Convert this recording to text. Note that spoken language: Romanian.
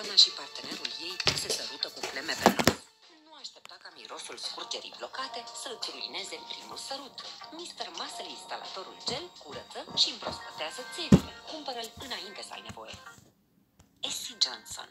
Ana și partenerul ei se sărută cu fleme pe nas. Nu aștepta ca mirosul scurgerii blocate să-l ruineze în primul sărut. Mr. Muscle, instalatorul gel, curăță și împrospătează țevile. Cumpără-l înainte să ai nevoie. Essie Johnson